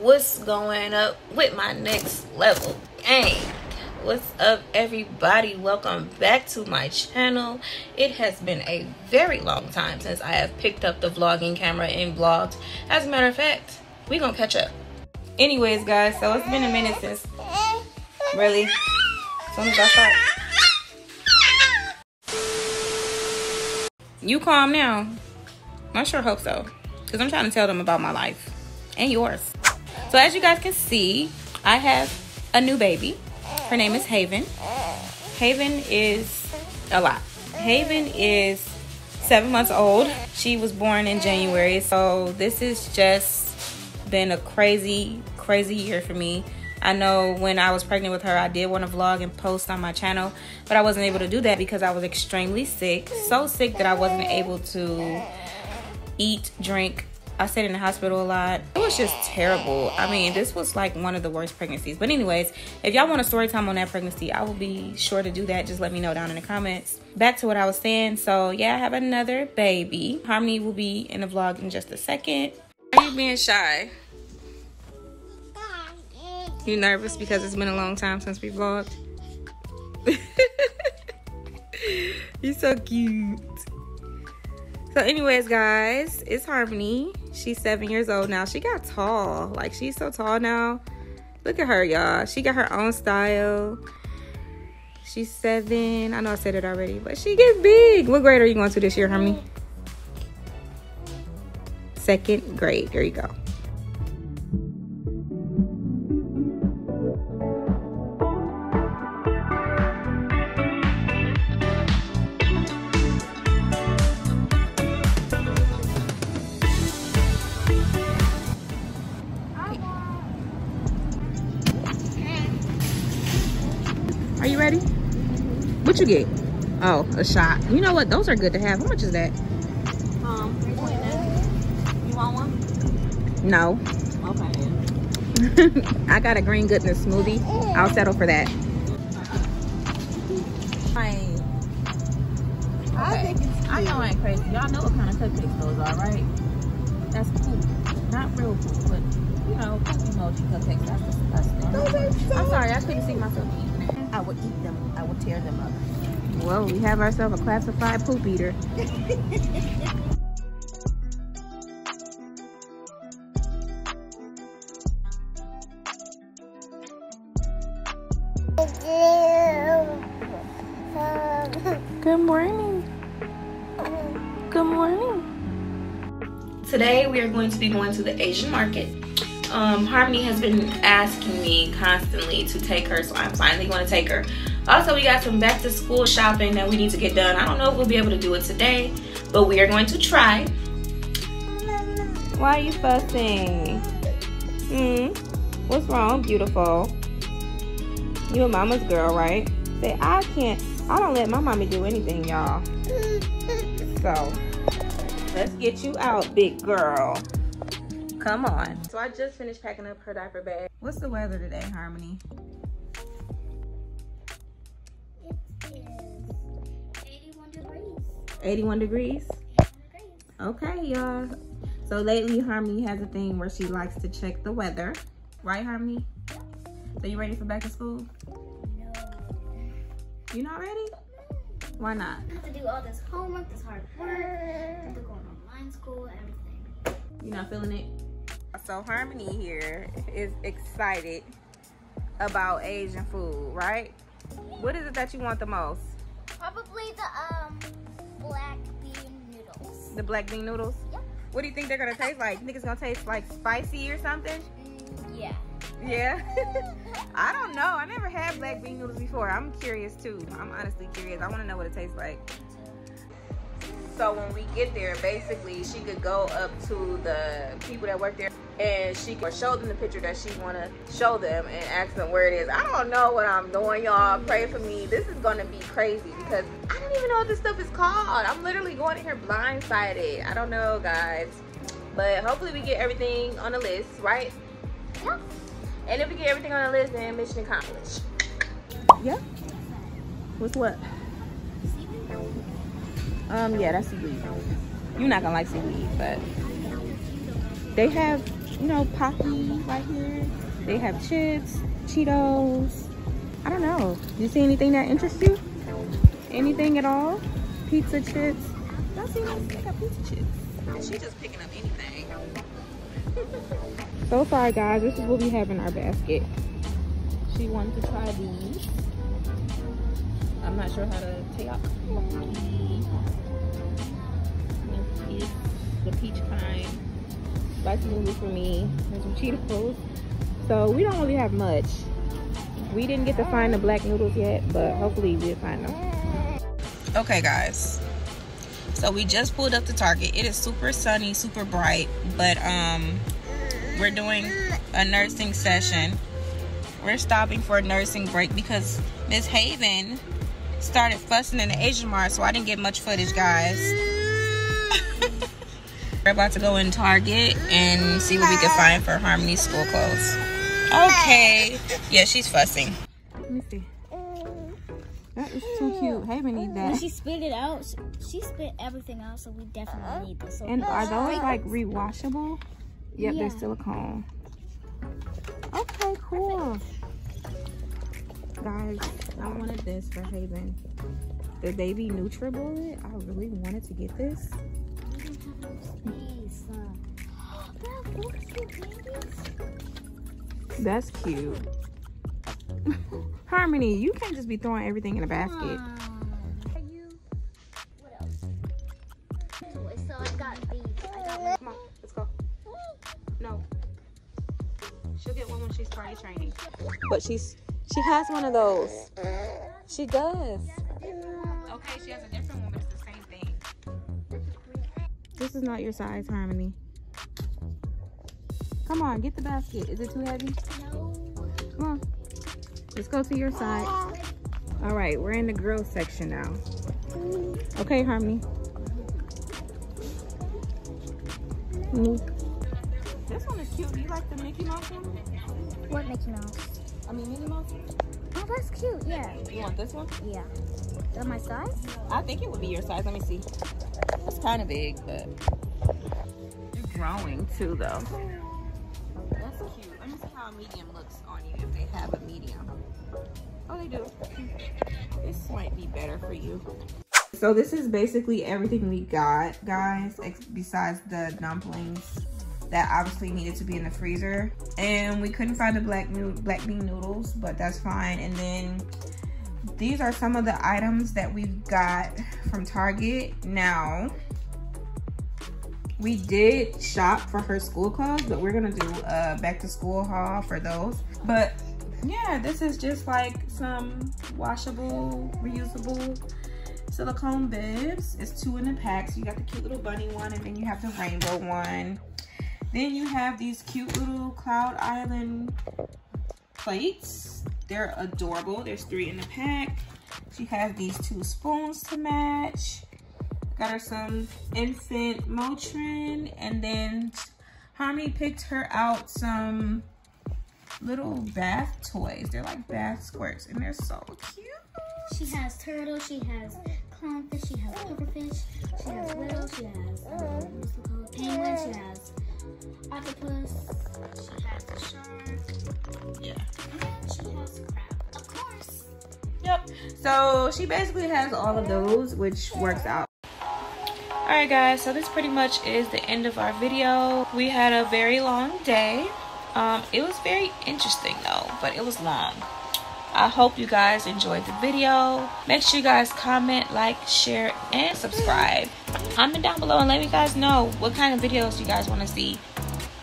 what's going up with my next level gang? What's up everybody? Welcome back to my channel. It has been a very long time since i have picked up the vlogging camera and vlogged. As a matter of fact we gonna catch up. Anyways guys so it's been a minute since really as soon as i start you calm now i sure hope so because i'm trying to tell them about my life and yours so as you guys can see, I have a new baby. Her name is Haven. Haven is a lot. Haven is seven months old. She was born in January. So this has just been a crazy, crazy year for me. I know when I was pregnant with her, I did want to vlog and post on my channel, but I wasn't able to do that because I was extremely sick. So sick that I wasn't able to eat, drink, I stayed in the hospital a lot. It was just terrible. I mean, this was like one of the worst pregnancies. But anyways, if y'all want a story time on that pregnancy, I will be sure to do that. Just let me know down in the comments. Back to what I was saying. So yeah, I have another baby. Harmony will be in the vlog in just a second. Are you being shy? You nervous because it's been a long time since we vlogged? You're so cute. So anyways, guys, it's Harmony. She's seven years old now. She got tall. Like, she's so tall now. Look at her, y'all. She got her own style. She's seven. I know I said it already, but she gets big. What grade are you going to this year, Harmony? Second grade. There you go. What you get? Oh, a shot. You know what? Those are good to have. How much is that? Um, you want one? No. Okay. I got a green goodness smoothie. I'll settle for that. I, okay. I know I ain't crazy. Y'all know what kind of cupcakes those are, right? That's poop. Not real poop, but you know, poop emoji cupcakes. That's disgusting. I'm sorry, I couldn't see myself eating it. I would eat them. I would tear them up. Well, we have ourselves a classified poop eater. Good morning. Good morning. Today we are going to be going to the Asian market. Um, Harmony has been asking me constantly to take her, so I'm finally going to take her. Also, we got some back to school shopping that we need to get done. I don't know if we'll be able to do it today, but we are going to try. Why are you fussing? Hmm? What's wrong, beautiful? You a mama's girl, right? Say, I can't, I don't let my mommy do anything, y'all. So, let's get you out, big girl. Come on. So I just finished packing up her diaper bag. What's the weather today, Harmony? It is 81 degrees? 81 degrees. Okay, y'all. So lately, Harmony has a thing where she likes to check the weather. Right, Harmony? So you ready for back to school? No. You not ready? Why not? I have to do all this homework, this hard work, I have to go on online school, everything. You not feeling it? So Harmony here is excited about Asian food, right? What is it that you want the most? Probably the um black bean noodles. The black bean noodles? Yep. What do you think they're gonna taste like? You think it's gonna taste like spicy or something? Mm, yeah. Yeah. I don't know. I never had black bean noodles before. I'm curious too. I'm honestly curious. I wanna know what it tastes like. So when we get there, basically she could go up to the people that work there and she could show them the picture that she wanna show them and ask them where it is. I don't know what I'm doing, y'all. Pray for me. This is gonna be crazy because I don't even know what this stuff is called. I'm literally going in here blindsided. I don't know, guys. But hopefully we get everything on the list, right? Yeah. And if we get everything on the list, then mission accomplished. Yeah. With what? Um, yeah, that's seaweed. You're not gonna like seaweed, but they have you know, Pocky right here. They have chips, Cheetos. I don't know. You see anything that interests you? Anything at all? Pizza chips. Y'all see? They got pizza chips. She just picking up anything. so far, guys, this is what we have in our basket. She wanted to try these. I'm not sure how to take out the peach kind. Spicy noodles for me. There's some Cheetos. So we don't really have much. We didn't get to find the black noodles yet, but hopefully we'll find them. Okay, guys. So we just pulled up to Target. It is super sunny, super bright, but um, we're doing a nursing session. We're stopping for a nursing break because Miss Haven started fussing in the Asian Mart, so I didn't get much footage, guys. We're about to go in Target and see what we can find for Harmony's school clothes. Okay. Yeah, she's fussing. Let me see. That is too cute. Haven need that. When she spit it out, she, she spit everything out, so we definitely need this. So and are those like rewashable? Yep, yeah. they're silicone. Okay, cool. Guys, I wanted this for Haven. The baby NutriBullet. I really wanted to get this. That's cute. Harmony, you can't just be throwing everything in a basket. Come on, let's go. No. She'll get one when she's party training. But she's she has one of those. She does. Okay, she has a different one, but it's the same thing. This is not your size, Harmony. Come on, get the basket. Is it too heavy? No. Come on. Let's go to your side. All right, we're in the grill section now. Okay, Harmony. Mm. This one is cute. Do you like the Mickey Mouse one? What Mickey Mouse? I mean Minnie Mouse? Oh, that's cute. Yeah. You want this one? Yeah. Is that my size? I think it would be your size. Let me see. It's kind of big, but you're growing too, though. How medium looks on you if they have a medium. Oh, they do. This might be better for you. So this is basically everything we got, guys, besides the dumplings that obviously needed to be in the freezer. And we couldn't find the black black bean noodles, but that's fine. And then these are some of the items that we've got from Target. Now, we did shop for her school clothes, but we're gonna do a back to school haul for those. But yeah, this is just like some washable, reusable silicone bibs. It's two in the pack. So you got the cute little bunny one and then you have the rainbow one. Then you have these cute little Cloud Island plates. They're adorable. There's three in the pack. She has these two spoons to match. Got her some infant Motrin. And then Harmony picked her out some little bath toys. They're like bath squirts and they're so cute. She has turtle, she has clownfish, she has pufferfish, she has whale, she has um, penguin, she has octopus, she has a shark. Yeah. And she has crab, of course. Yep. So she basically has all of those, which works out. Alright guys, so this pretty much is the end of our video. We had a very long day. Um, it was very interesting though, but it was long. I hope you guys enjoyed the video. Make sure you guys comment, like, share, and subscribe. Comment down below and let me guys know what kind of videos you guys want to see.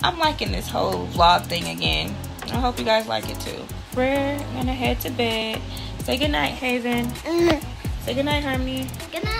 I'm liking this whole vlog thing again. I hope you guys like it too. We're gonna head to bed. Say goodnight, Haven. Say goodnight, Harmony. Good night.